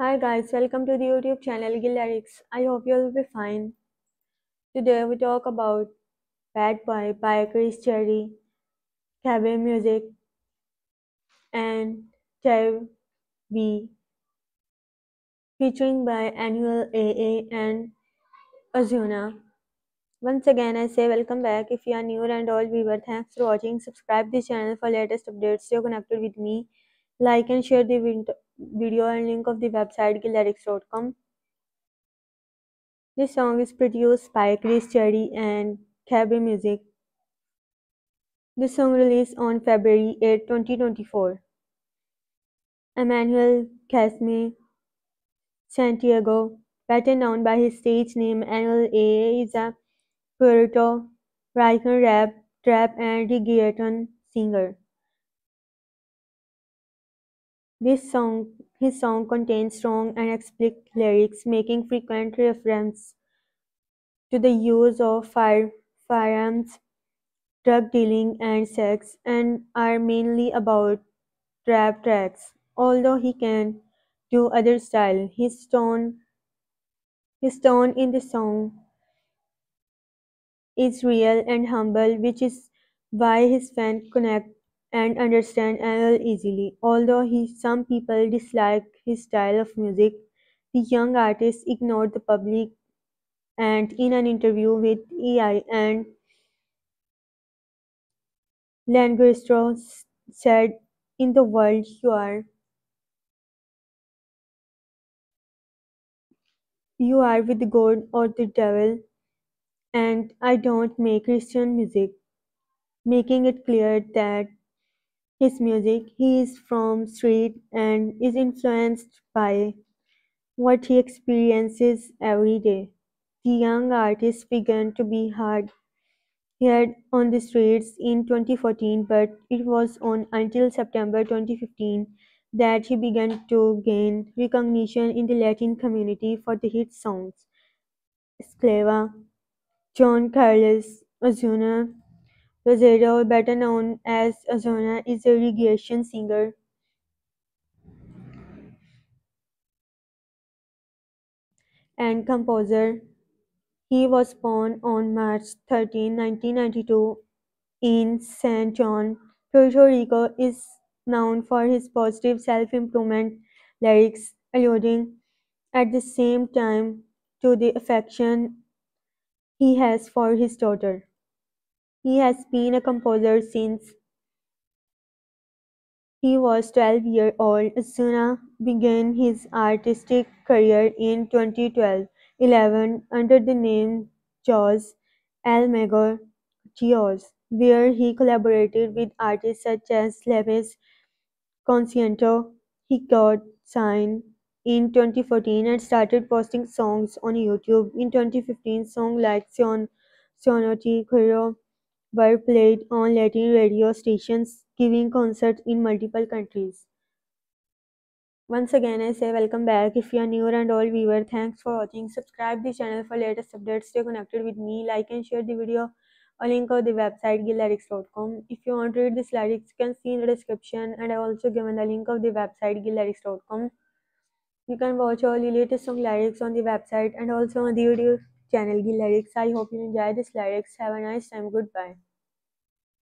Hi guys, welcome to the YouTube channel Lyrics. I hope you'll be fine. Today we talk about Bad Boy by Chris Jedi, Cabaret Music, and Dei V, featuring by Anuel AA and Ozuna. Once again, I say welcome back. If you are new and all viewer, thanks for watching. Subscribe this channel for latest updates. Stay connected with me. Like and share the video and link of the website gilllyrics.com. This song is produced by Chris Jedi and Cabaret Music. This song released on February 8, 2024. Emmanuel Gazmey Santiago, better known by his stage name Anuel A, is a Puerto Rican rap, trap, and reggaeton singer. This song, his song contains strong and explicit lyrics, making frequent reference to the use of fire, firearms, drug dealing, and sex, and are mainly about trap tracks. Although he can do other style, his tone, his tone in the song is real and humble, which is why his fans connect and understand Anuel easily. Although he, some people dislike his style of music, the young artist ignored the public and in an interview with EI and Languestro said, In the world you are you are with God or the devil, and I don't make Christian music, making it clear that his music he is from street and is influenced by what he experiences every day. The young artist began to be hard hit on the streets in 2014, but it was on until September 2015 that he began to gain recognition in the Latin community for the hit songs Esclava, John Carlos Ozuna Rosero, better known as Ozuna, is a reggaeton singer and composer. He was born on March 13, 1992 in San Juan, Puerto Rico, is known for his positive self-improvement lyrics, alluding at the same time to the affection he has for his daughter. He has been a composer since he was twelve years old. Ozuna began his artistic career in 2011 under the name Jose El Mago Geos, where he collaborated with artists such as Levis Consciento. He got signed in 2014 and started posting songs on YouTube. In 2015, songs like Sonotti Cuero were played on Latin radio stations, giving concerts in multiple countries. Once again, I say welcome back. If you are new and old viewer, thanks for watching. Subscribe the channel for latest updates. Stay connected with me. Like and share the video. A link of the website gilllyrics.com. If you want to read this lyrics, you can see in the description. And I also given the link of the website gilllyrics.com. You can watch all the latest song lyrics on the website and also on the YouTube channel Lyrics. I hope you enjoy this lyrics. Have a nice time. Goodbye.